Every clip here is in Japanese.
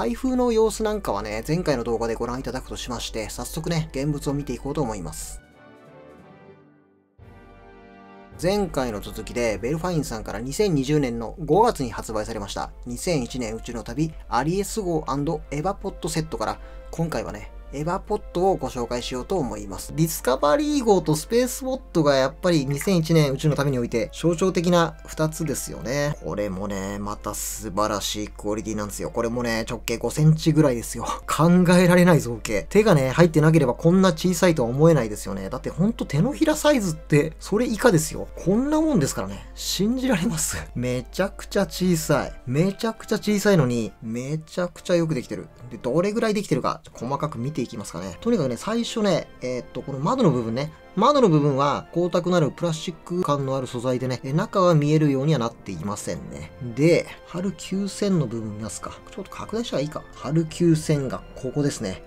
開封の様子なんかはね、前回の動画でご覧いただくとしまして、早速ね、現物を見ていこうと思います。前回の続きで、ベルファインさんから2020年の5月に発売されました、2001年宇宙の旅、アリエス号 EVAポッドセットから、今回はね、 EVAポッドをご紹介しようと思います。ディスカバリー号とスペースポッドがやっぱり2001年宇宙の旅において象徴的な2つですよね。これもね、また素晴らしいクオリティなんですよ。これもね、直径5センチぐらいですよ。考えられない造形。手がね、入ってなければこんな小さいとは思えないですよね。だってほんと手のひらサイズでそれ以下ですよ。こんなもんですからね。信じられますめちゃくちゃ小さい。めちゃくちゃ小さいのに、めちゃくちゃよくできてる。で、どれぐらいできてるか、細かく見てていきますかね。とにかくね、最初ね、えー、っと、この窓の部分ね、窓の部分は光沢のあるプラスチック感のある素材でね、中は見えるようにはなっていませんね。で、春9線の部分見ますか。ちょっと拡大したらいいか。春9線がここですね。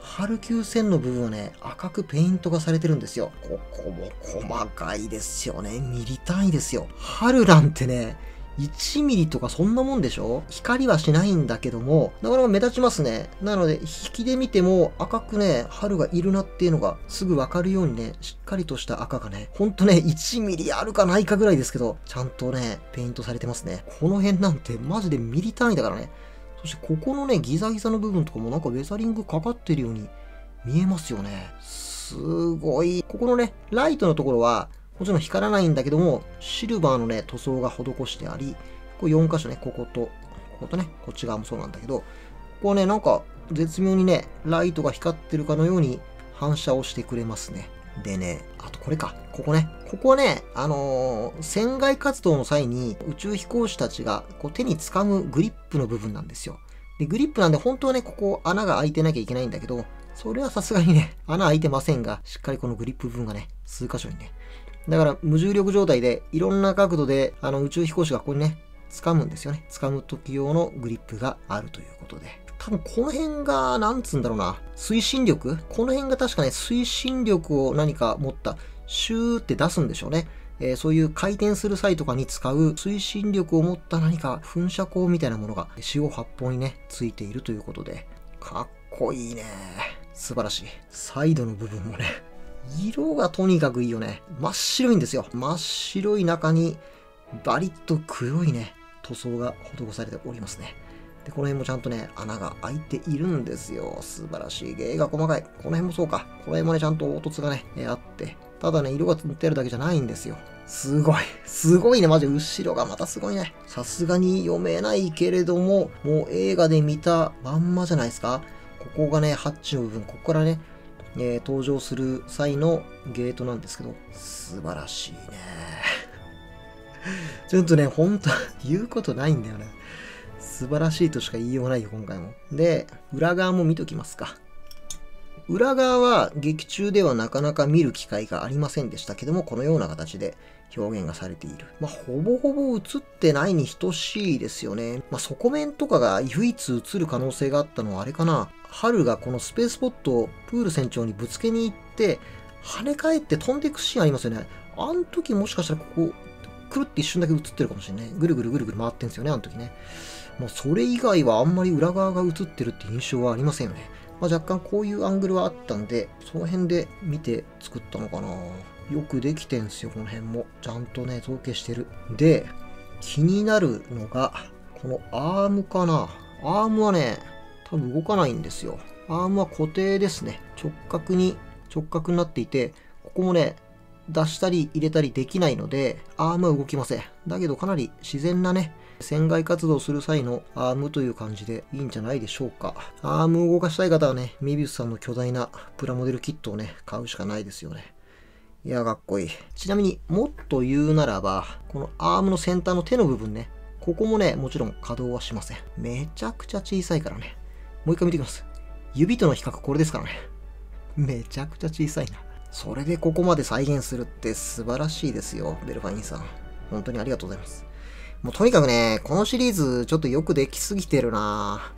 春9線の部分はね、赤くペイントがされてるんですよ。ここも細かいですよね。ミリ単位ですよ。春なんてね、1ミリとかそんなもんでしょ？光はしないんだけども、なかなか目立ちますね。なので、引きで見ても赤くね、春がいるなっていうのがすぐわかるようにね、しっかりとした赤がね、ほんとね、1ミリあるかないかぐらいですけど、ちゃんとね、ペイントされてますね。この辺なんてマジでミリ単位だからね。そしてここのね、ギザギザの部分とかもなんかウェザリングかかってるように見えますよね。すごい。ここのね、ライトのところは、もちろん光らないんだけども、シルバーのね、塗装が施してあり、これ4箇所ね、ここと、こことね、こっち側もそうなんだけど、ここはね、なんか絶妙にね、ライトが光ってるかのように反射をしてくれますね。でね、あとこれか。ここね。ここはね、あのー、船外活動の際に宇宙飛行士たちがこう手に掴むグリップの部分なんですよ。で、グリップなんで本当はね、ここ穴が開いてなきゃいけないんだけど、それはさすがにね、穴開いてませんが、しっかりこのグリップ部分がね、数箇所にね、だから無重力状態でいろんな角度であの宇宙飛行士がここにね、掴むんですよね。掴む時用のグリップがあるということで。多分この辺が、なんつうんだろうな、推進力この辺が確かね、推進力を何か持った、シューって出すんでしょうね。えー、そういう回転する際とかに使う推進力を持った何か噴射口みたいなものが四方八方にね、ついているということで、かっこいいね。素晴らしい。サイドの部分もね、色がとにかくいいよね。真っ白いんですよ。真っ白い中にバリッと黒いね、塗装が施されておりますね。で、この辺もちゃんとね、穴が開いているんですよ。素晴らしい。芸が細かい。この辺もそうか。この辺もね、ちゃんと凹凸がね、あって。ただね、色が塗ってあるだけじゃないんですよ。すごい。すごいね。マジ後ろがまたすごいね。さすがに読めないけれども、もう映画で見たまんまじゃないですか。ここがね、ハッチの部分、ここからね、えー、登場する際のゲートなんですけど、素晴らしいね。ちょっとね、ほんと言うことないんだよね。素晴らしいとしか言いようがないよ、今回も。で、裏側も見ときますか。裏側は劇中ではなかなか見る機会がありませんでしたけども、このような形で表現がされている。まあ、ほぼほぼ映ってないに等しいですよね。まあ、底面とかが唯一映る可能性があったのはあれかな。春がこのスペースポットをプール船長にぶつけに行って、跳ね返って飛んでいくシーンありますよね。あの時もしかしたらここ、くるって一瞬だけ映ってるかもしれない。ぐるぐるぐるぐる回ってんですよね、あの時ね。もうそれ以外はあんまり裏側が映ってるって印象はありませんよね。まあ、若干こういうアングルはあったんで、その辺で見て作ったのかな。よくできてんすよ、この辺も。ちゃんとね、造形してる。で、気になるのが、このアームかな。アームはね、多分動かないんですよ。アームは固定ですね。直角に、直角になっていて、ここもね、出したり入れたりできないので、アームは動きません。だけどかなり自然なね、船外活動する際のアームという感じでいいんじゃないでしょうか。アームを動かしたい方はね、メビウスさんの巨大なプラモデルキットをね、買うしかないですよね。いや、かっこいい。ちなみにもっと言うならば、このアームの先端の手の部分ね、ここもね、もちろん可動はしません。めちゃくちゃ小さいからね。もう一回見てきます。指との比較これですからね。めちゃくちゃ小さいな。それでここまで再現するって素晴らしいですよ、ベルファインさん。本当にありがとうございます。もうとにかくね、このシリーズちょっとよくできすぎてるな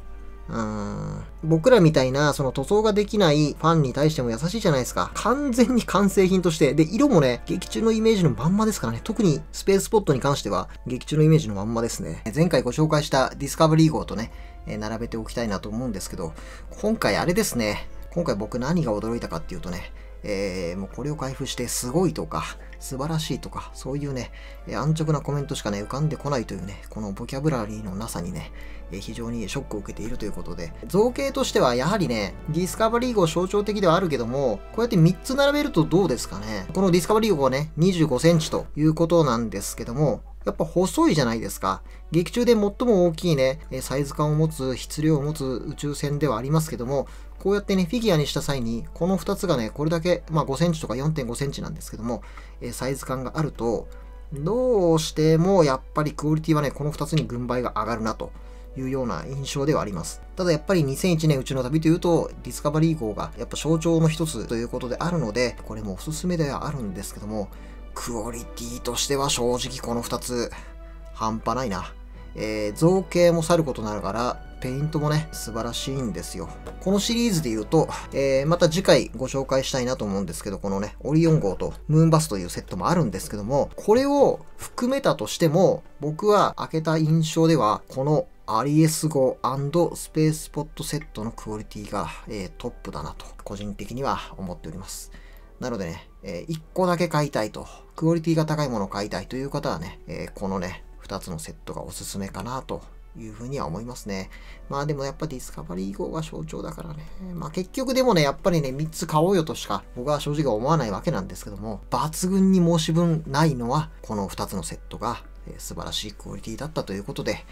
うん。僕らみたいな、その塗装ができないファンに対しても優しいじゃないですか。完全に完成品として。で、色もね、劇中のイメージのまんまですからね。特にスペースポッドに関しては、劇中のイメージのまんまですね。前回ご紹介したディスカバリー号とね、え並べておきたいなと思うんですけど、今回あれですね、今回僕何が驚いたかっていうとね、えー、もうこれを開封してすごいとか、素晴らしいとか、そういうね、安直なコメントしかね、浮かんでこないというね、このボキャブラリーのなさにね、非常にショックを受けているということで、造形としてはやはりね、ディスカバリー号象徴的ではあるけども、こうやって3つ並べるとどうですかね。このディスカバリー号はね、25センチということなんですけども、やっぱ細いじゃないですか。劇中で最も大きいね、サイズ感を持つ、質量を持つ宇宙船ではありますけども、こうやってね、フィギュアにした際に、この2つがね、これだけ、まあ5センチとか4.5センチなんですけども、サイズ感があると、どうしてもやっぱりクオリティはね、この2つに軍配が上がるなと。いうような印象ではあります。ただやっぱり2001年うちの旅というと、ディスカバリー号がやっぱ象徴の一つということであるので、これもおすすめではあるんですけども、クオリティとしては正直この2つ、半端ないな。えー、造形もさることながら、ペイントもね、素晴らしいんですよ。このシリーズで言うと、えー、また次回ご紹介したいなと思うんですけど、このね、オリオン号とムーンバスというセットもあるんですけども、これを含めたとしても、僕は開けた印象では、このアリエス号スペースポットセットのクオリティが、えー、トップだなと、個人的には思っております。なのでね、え、1個だけ買いたいと、クオリティが高いものを買いたいという方はね、え、このね、2つのセットがおすすめかなというふうには思いますね。まあでもやっぱディスカバリー号が象徴だからね。まあ結局でもね、やっぱりね、3つ買おうよとしか僕は正直思わないわけなんですけども、抜群に申し分ないのは、この2つのセットが、え、素晴らしいクオリティだったということで、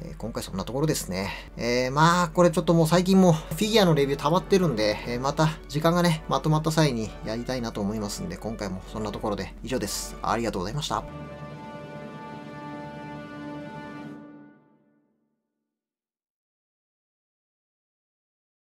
えー、今回そんなところですね。えー、まあ、これちょっともう最近もフィギュアのレビュー溜まってるんで、えー、また時間がね、まとまった際にやりたいなと思いますんで、今回もそんなところで以上です。ありがとうございました。